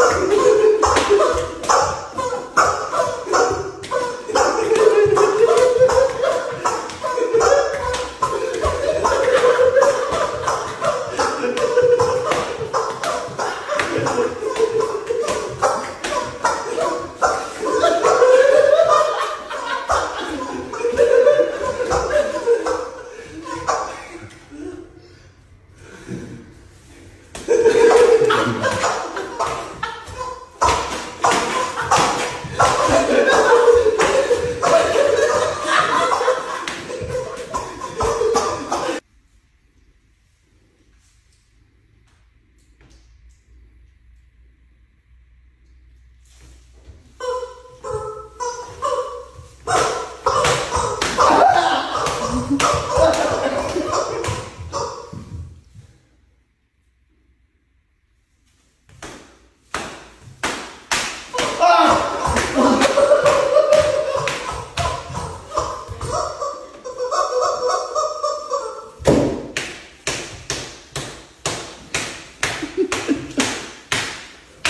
아,